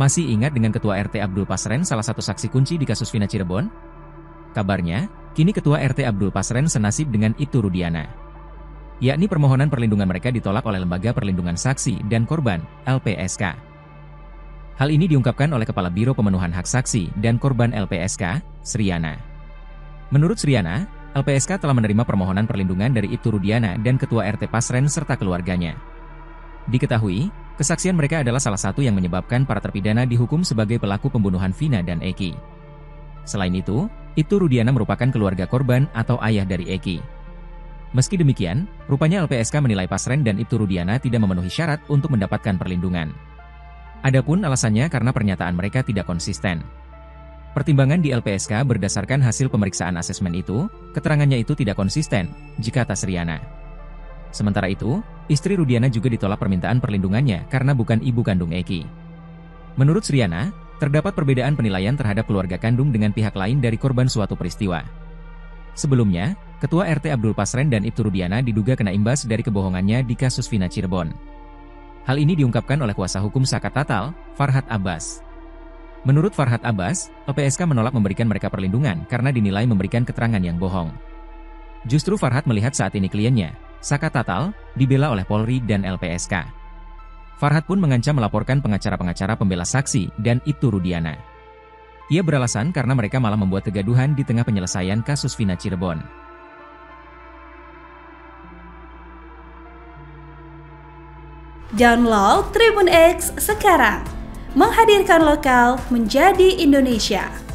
Masih ingat dengan Ketua RT Abdul Pasren salah satu saksi kunci di kasus Vina Cirebon? Kabarnya, kini Ketua RT Abdul Pasren senasib dengan Ibtu Rudiana. Yakni permohonan perlindungan mereka ditolak oleh Lembaga Perlindungan Saksi dan Korban, LPSK. Hal ini diungkapkan oleh Kepala Biro Pemenuhan Hak Saksi dan Korban LPSK, Sriana. Menurut Sriana, LPSK telah menerima permohonan perlindungan dari Ibtu Rudiana dan Ketua RT Pasren serta keluarganya. Diketahui, Kesaksian mereka adalah salah satu yang menyebabkan para terpidana dihukum sebagai pelaku pembunuhan Vina dan Eki. Selain itu, itu Rudiana merupakan keluarga korban atau ayah dari Eki. Meski demikian, rupanya LPSK menilai Pasren dan Ibtu Rudiana tidak memenuhi syarat untuk mendapatkan perlindungan. Adapun alasannya karena pernyataan mereka tidak konsisten. Pertimbangan di LPSK berdasarkan hasil pemeriksaan asesmen itu, keterangannya itu tidak konsisten, jika atas Riana. Sementara itu, istri Rudiana juga ditolak permintaan perlindungannya karena bukan ibu kandung Eki. Menurut Sriana, terdapat perbedaan penilaian terhadap keluarga kandung dengan pihak lain dari korban suatu peristiwa. Sebelumnya, Ketua RT Abdul Pasren dan Ibtu Rudiana diduga kena imbas dari kebohongannya di kasus Vina Cirebon. Hal ini diungkapkan oleh kuasa hukum Sakat Tatal, Farhat Abbas. Menurut Farhat Abbas, LPSK menolak memberikan mereka perlindungan karena dinilai memberikan keterangan yang bohong. Justru Farhat melihat saat ini kliennya, Saka Tatal, dibela oleh Polri dan LPSK. Farhat pun mengancam melaporkan pengacara-pengacara pembela saksi dan Ibtu Rudiana. Ia beralasan karena mereka malah membuat kegaduhan di tengah penyelesaian kasus Vina Cirebon. Download Tribun X sekarang, menghadirkan lokal menjadi Indonesia.